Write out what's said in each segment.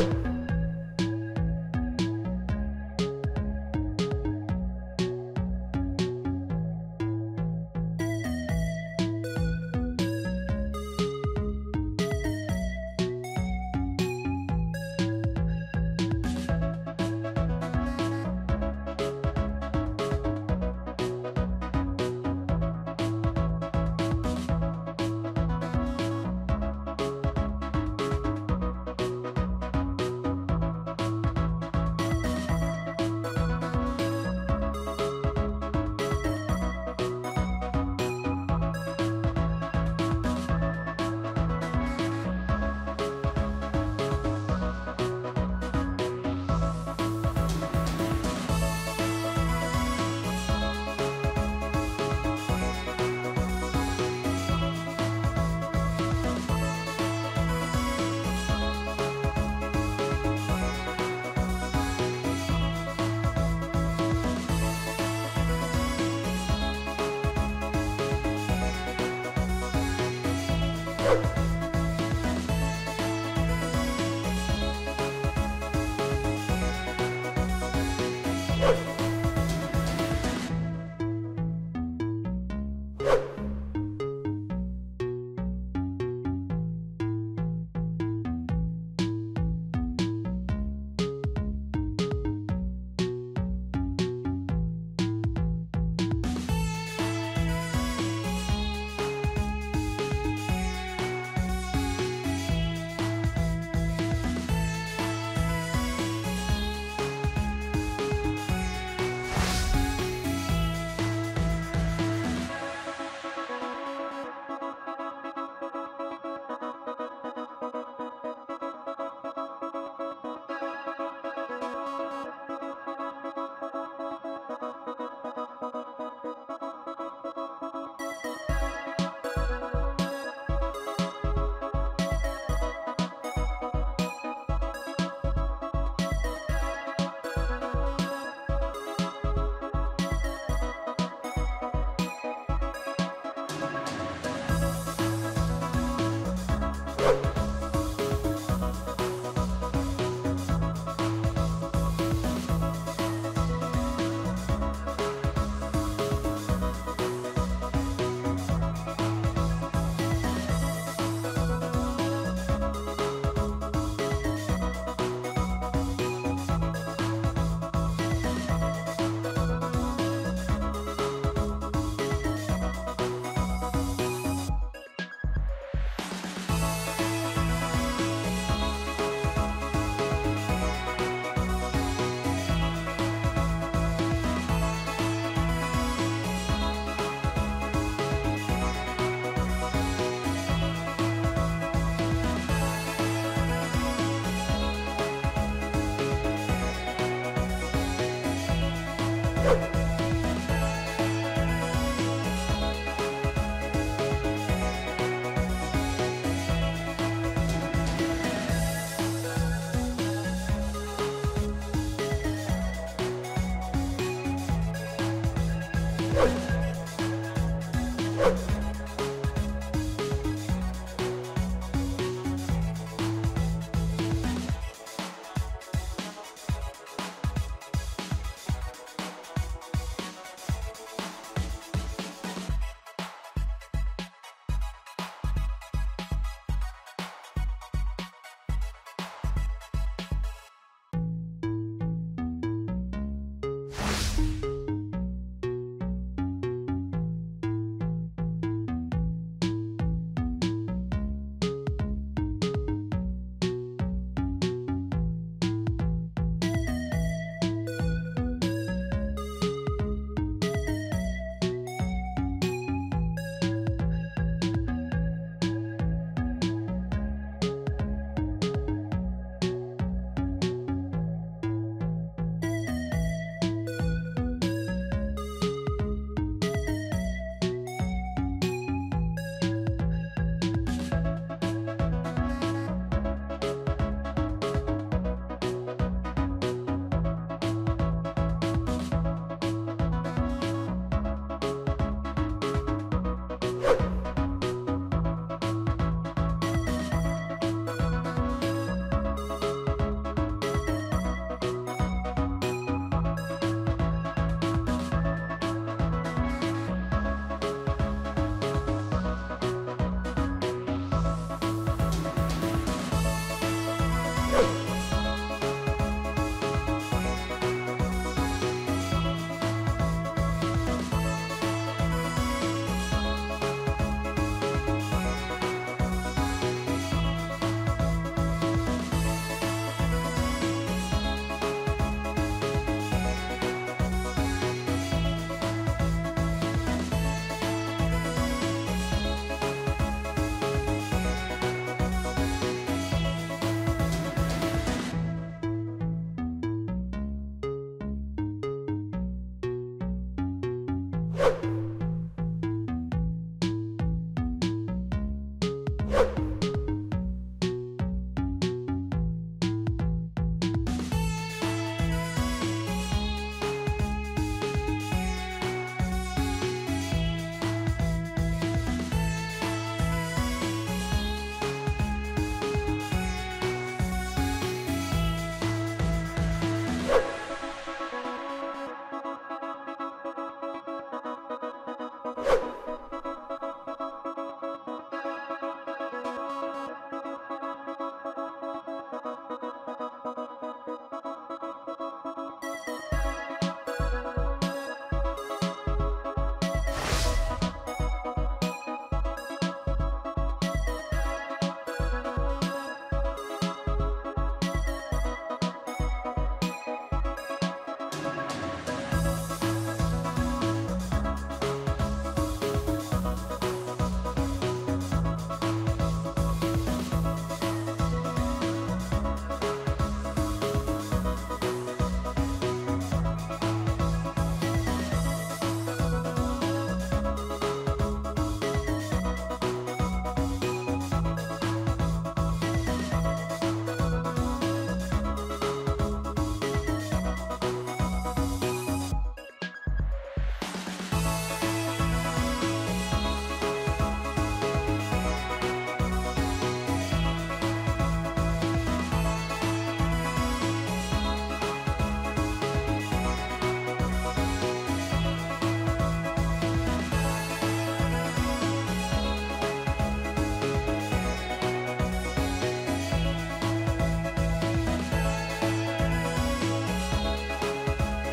you 후! you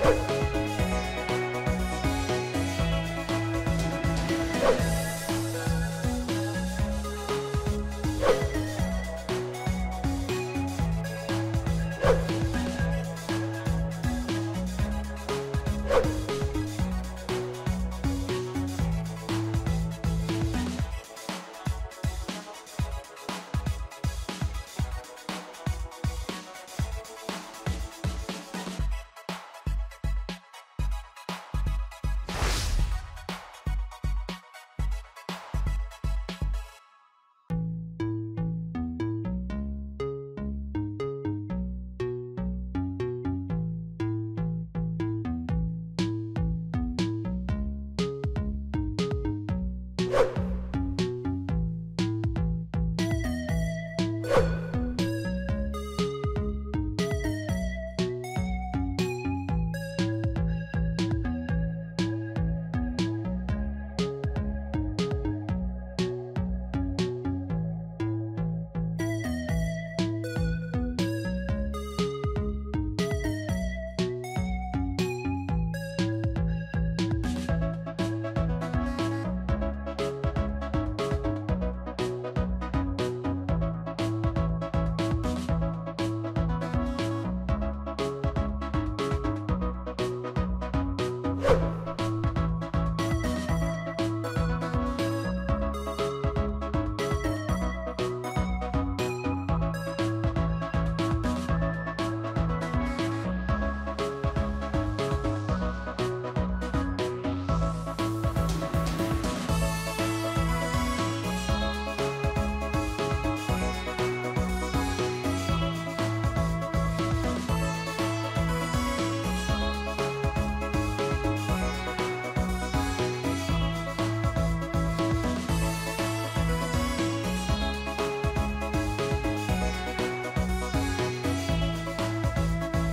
Bye.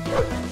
You